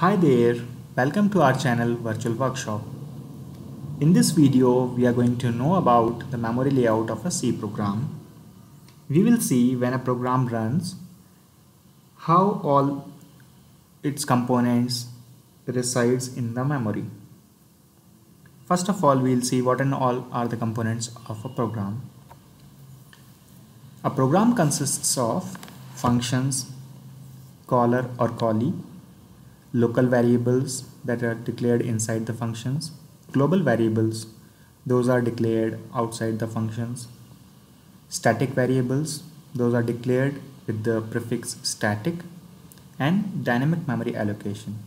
Hi there, welcome to our channel Virtual Workshop. In this video, we are going to know about the memory layout of a C program. We will see when a program runs, how all its components resides in the memory. First of all, we will see what and all are the components of a program. A program consists of functions, caller or callee, local variables that are declared inside the functions, global variables, those are declared outside the functions, static variables, those are declared with the prefix static, and dynamic memory allocation.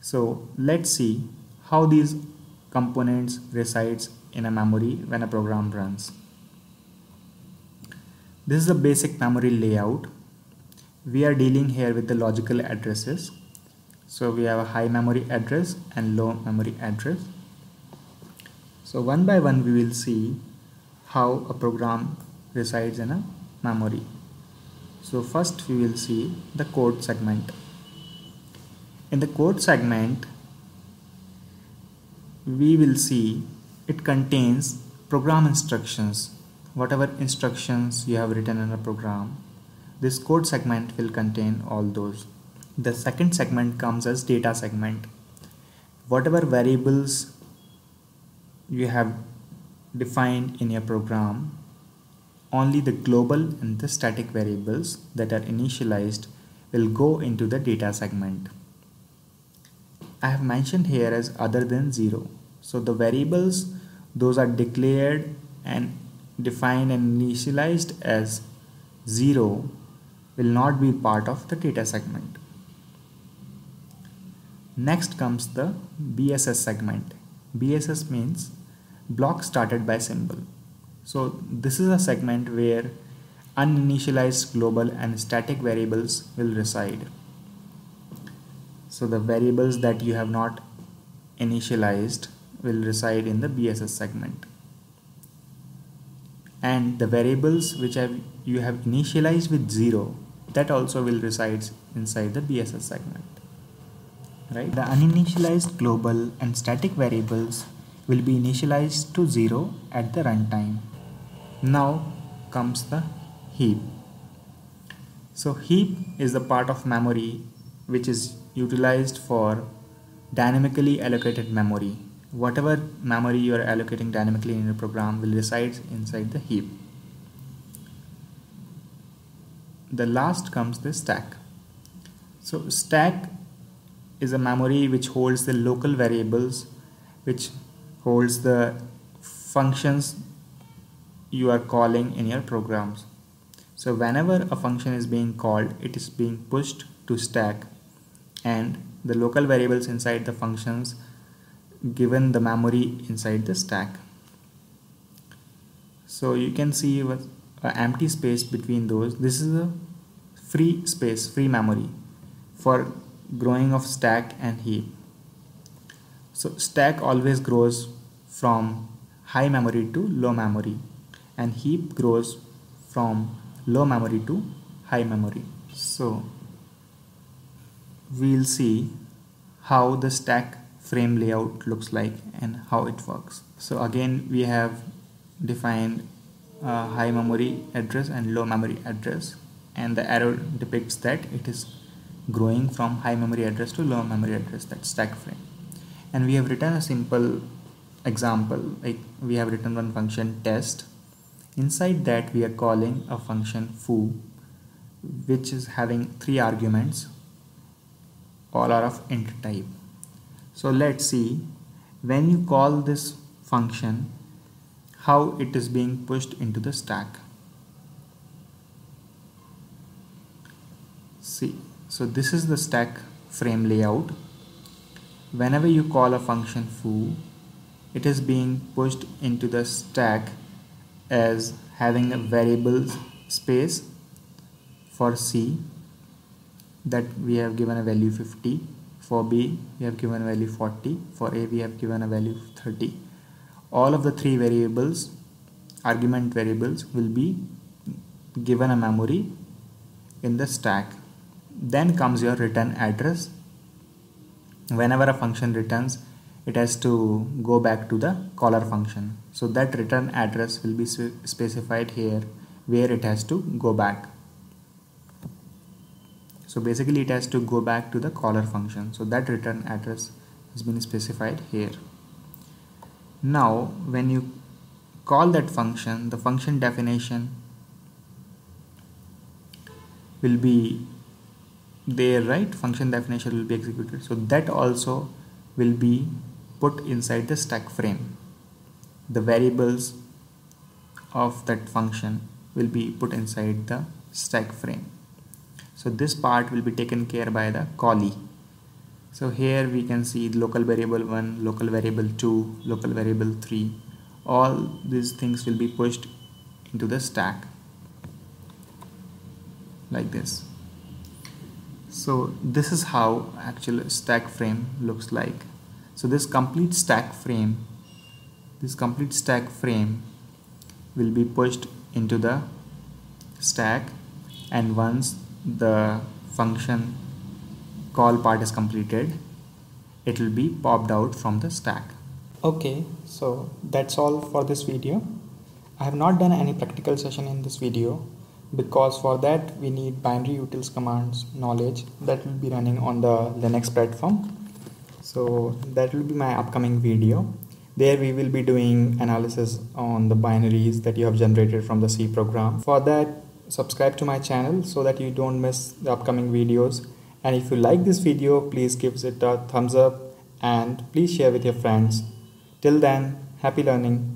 So let's see how these components resides in a memory when a program runs. This is a basic memory layout we are dealing here with the logical addresses. So we have a high memory address and low memory address. So one by one we will see how a program resides in a memory. So first we will see the code segment. In the code segment we will see it contains program instructions. Whatever instructions you have written in a program this code segment will contain all those. The second segment comes as data segment. Whatever variables you have defined in your program, only the global and the static variables that are initialized will go into the data segment. I have mentioned here as other than 0. So the variables those are declared and defined and initialized as 0 will not be part of the data segment. Next comes the BSS segment. BSS means block started by symbol. So this is a segment where uninitialized global and static variables will reside. So the variables that you have not initialized will reside in the BSS segment. And the variables which have you have initialized with 0 that also will resides inside the BSS segment. Right? The uninitialized global and static variables will be initialized to 0 at the runtime. Now comes the heap. So heap is the part of memory which is utilized for dynamically allocated memory. Whatever memory you are allocating dynamically in your program will reside inside the heap. The last comes the stack. So stack is a memory which holds the local variables which holds the functions you are calling in your programs. So whenever a function is being called it is being pushed to stack and the local variables inside the functions given the memory inside the stack. So you can see what empty space between those this is a free space free memory for growing of stack and heap. So stack always grows from high memory to low memory and heap grows from low memory to high memory. So we'll see how the stack frame layout looks like and how it works. So again we have defined uh, high memory address and low memory address. And the arrow depicts that it is growing from high memory address to low memory address that stack frame. And we have written a simple example like we have written one function test. Inside that we are calling a function foo which is having three arguments all are of int type. So let's see. When you call this function how it is being pushed into the stack. See, so this is the stack frame layout. Whenever you call a function foo, it is being pushed into the stack as having a variable space for C that we have given a value 50 for B we have given a value 40 for A we have given a value 30 all of the three variables argument variables will be given a memory in the stack. Then comes your return address. Whenever a function returns it has to go back to the caller function. So that return address will be specified here where it has to go back. So basically it has to go back to the caller function. So that return address has been specified here now when you call that function the function definition will be there right? Function definition will be executed. So that also will be put inside the stack frame. The variables of that function will be put inside the stack frame. So this part will be taken care by the callee so here we can see local variable 1 local variable 2 local variable 3 all these things will be pushed into the stack like this. So this is how actual stack frame looks like. So this complete stack frame this complete stack frame will be pushed into the stack. And once the function call part is completed it will be popped out from the stack. Okay so that's all for this video. I have not done any practical session in this video because for that we need binary utils commands knowledge that will be running on the Linux platform. So that will be my upcoming video. There we will be doing analysis on the binaries that you have generated from the C program. For that subscribe to my channel so that you don't miss the upcoming videos and if you like this video please give it a thumbs up and please share with your friends. Till then happy learning